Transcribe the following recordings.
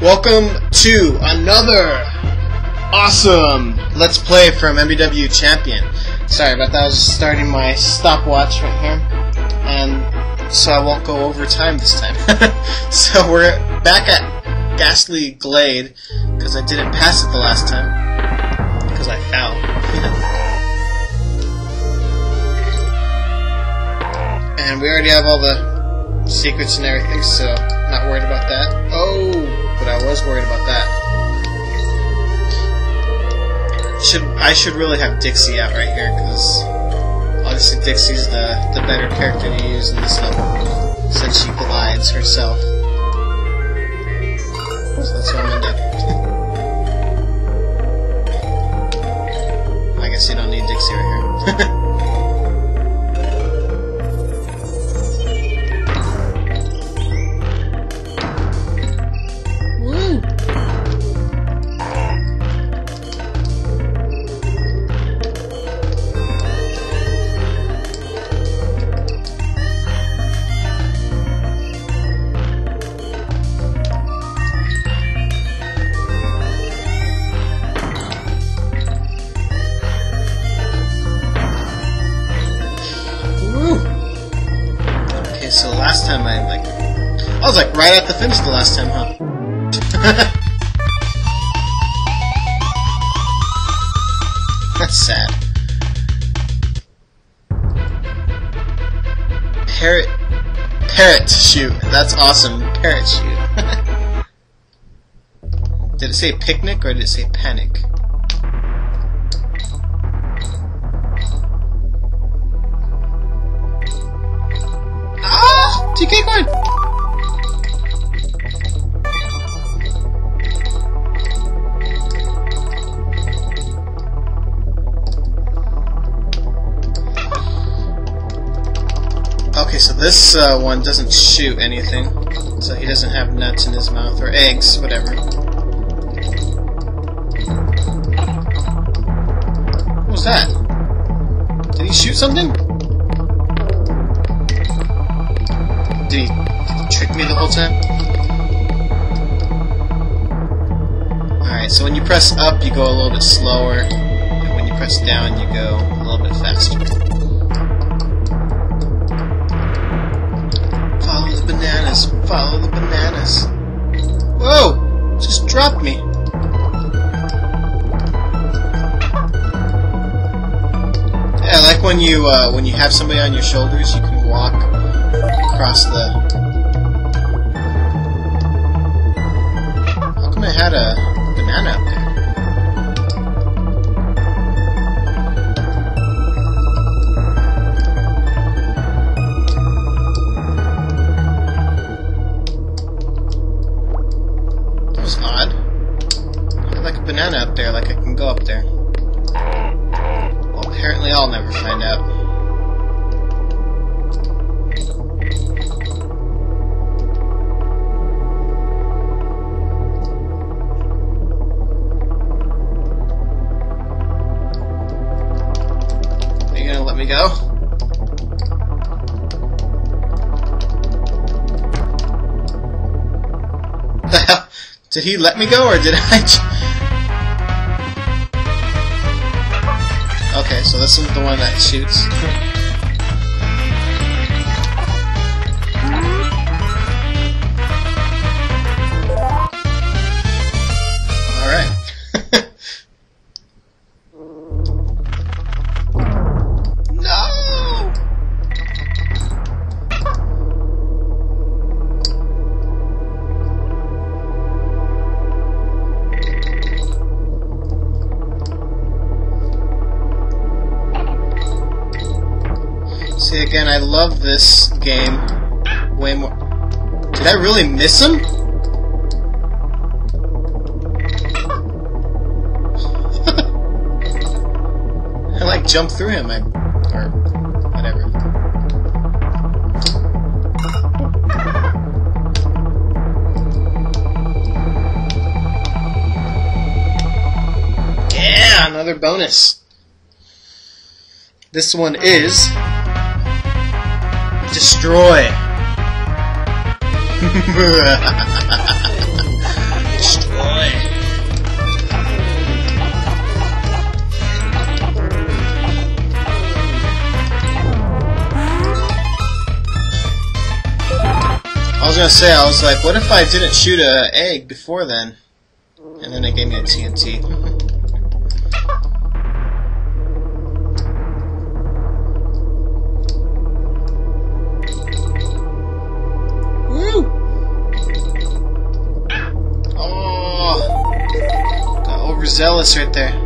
Welcome to another awesome Let's Play from MBW Champion. Sorry about that, I was starting my stopwatch right here. And so I won't go over time this time. so we're back at Ghastly Glade, because I didn't pass it the last time. Because I fell. and we already have all the secrets and everything, so not worried about that. Oh! but I was worried about that. Should I should really have Dixie out right here because obviously Dixie's the the better character to use in this level since she glides herself. So that's what I'm gonna do. I guess you don't need Dixie right here. last time I, like... I was, like, right at the finish the last time, huh? That's sad. Parrot... Parrot Chute. That's awesome. Parrot Chute. did it say picnic or did it say panic? Uh, one doesn't shoot anything, so he doesn't have nuts in his mouth, or eggs, whatever. What was that? Did he shoot something? Did he, did he trick me the whole time? Alright, so when you press up, you go a little bit slower, and when you press down, you go a little bit faster. Follow the bananas. Whoa! Just dropped me. Yeah, like when you uh, when you have somebody on your shoulders, you can walk across the... How come I had a banana banana up there, like I can go up there. Well, apparently I'll never find out. Are you gonna let me go. The hell? Did he let me go, or did I... okay, so this is the one that shoots. Love this game way more... Did I really miss him? I, like, jumped through him, I, or whatever. Yeah, another bonus. This one is Destroy! Destroy! I was gonna say, I was like, what if I didn't shoot a egg before then? And then it gave me a TNT. overzealous right there.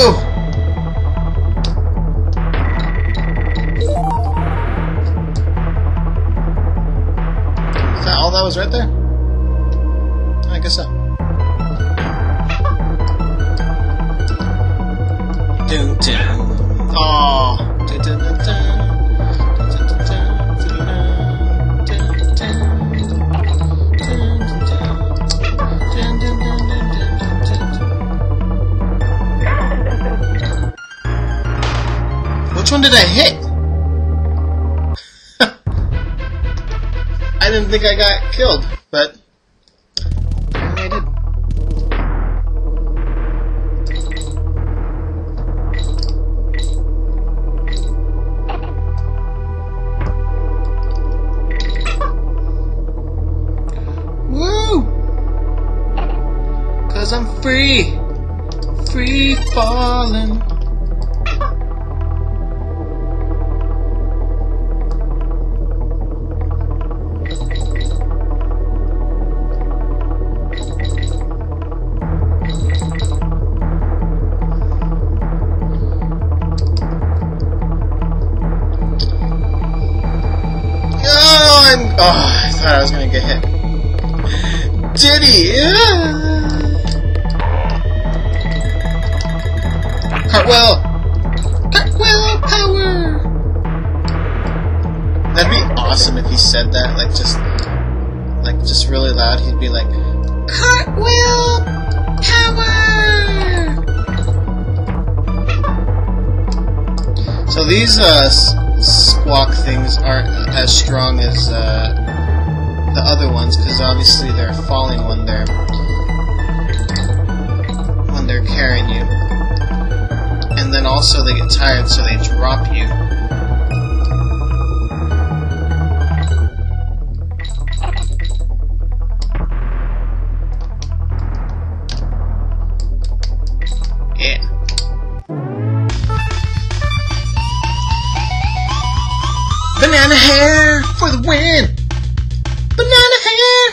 Whoa! Which one did I hit? I didn't think I got killed, but I did. Woo! Cause I'm free, free falling. Oh, I thought I was gonna get hit. Diddy! Cartwheel! Cartwheel power! That'd be awesome if he said that, like just, like just really loud. He'd be like, Cartwheel power! So these uh, squawk things aren't as strong as uh, the other ones because obviously they're falling when they're when they're carrying you, and then also they get tired so they drop you. Banana hair for the win! Banana hair!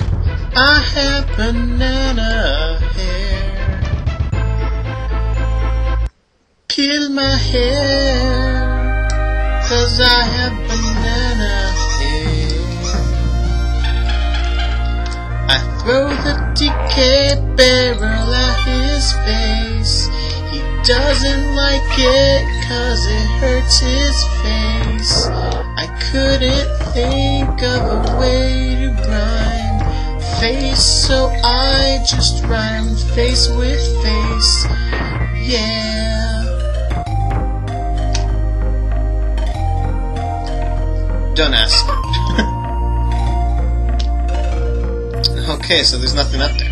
I have banana hair. Kill my hair, cause I have banana hair. I throw the DK barrel at his face. He doesn't like it cause it hurts his face. I couldn't think of a way to rhyme face, so I just rhymed face with face. Yeah. Don't ask. okay, so there's nothing up there.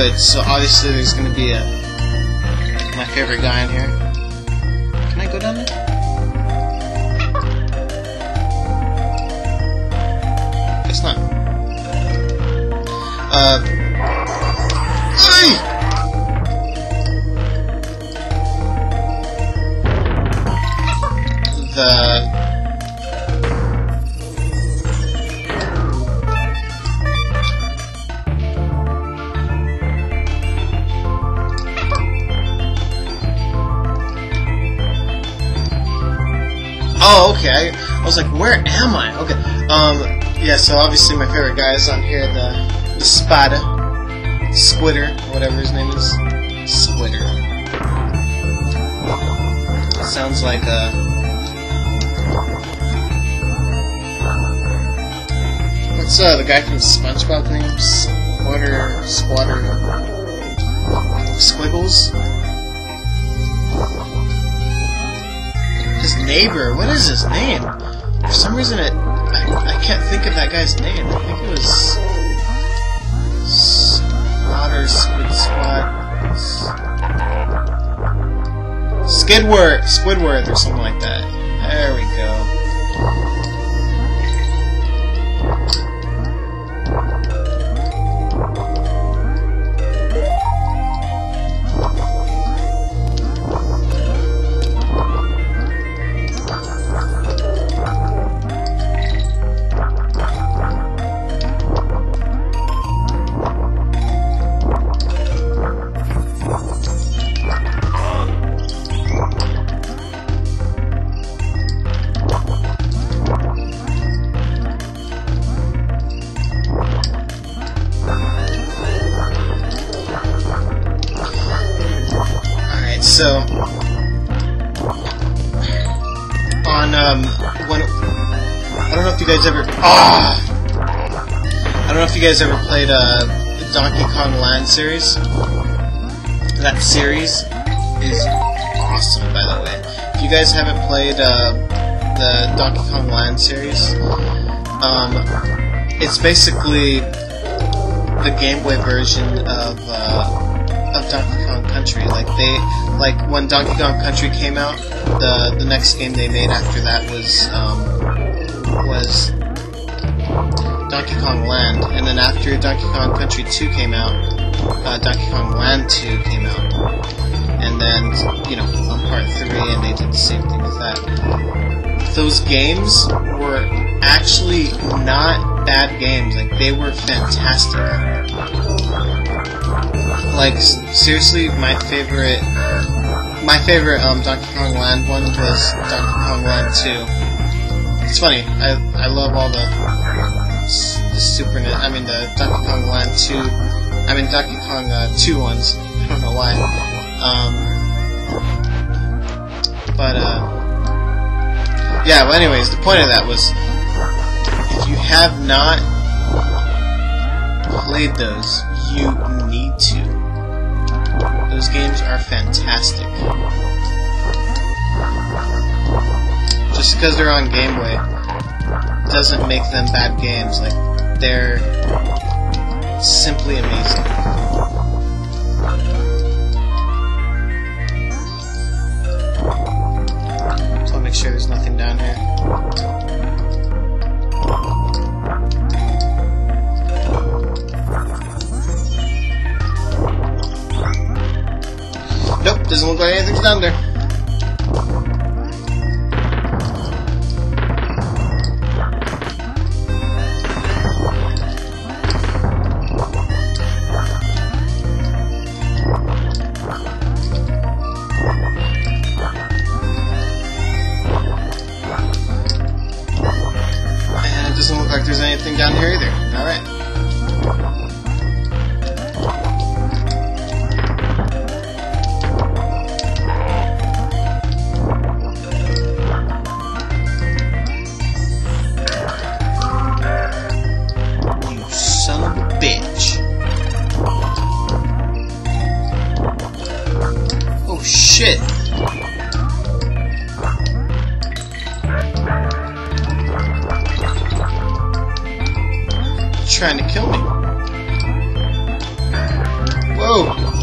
So obviously there's gonna be a my favorite guy in here. Oh, okay. I, was like, where am I? Okay. Um, yeah, so obviously my favorite guy is on here, the, the Spada. Squitter, whatever his name is. Squitter. Sounds like a... What's uh, the guy from SpongeBob name? Squatter... Squatter... Squiggles? Neighbor, what is his name? For some reason it... I, I can't think of that guy's name. I think it was... Squatter, Squid Squad... Skidworth! Squidworth or something like that. There we go. So on um when I don't know if you guys ever ah I don't know if you guys ever played uh the Donkey Kong Land series. That series is awesome by the way. If you guys haven't played uh the Donkey Kong Land series, um it's basically the Game Boy version of uh of Donkey Kong Country. Like they, like when Donkey Kong Country came out, the the next game they made after that was um, was Donkey Kong Land, and then after Donkey Kong Country 2 came out, uh, Donkey Kong Land 2 came out, and then you know on Part 3, and they did the same thing with that. Those games were actually not bad games. Like they were fantastic like seriously, my favorite, my favorite um, Donkey Kong Land one was Donkey Kong Land Two. It's funny, I I love all the, the Super I mean the Donkey Kong Land Two, I mean Donkey Kong uh, Two ones. I don't know why. Um, but uh, yeah. Well, anyways, the point of that was, if you have not played those, you need to. Those games are fantastic. Just because they're on Game Boy doesn't make them bad games. Like, they're simply amazing. So I'll make sure there's nothing down here. And it doesn't look like there's anything down here either. Alright. Shit. Trying to kill me. Whoa.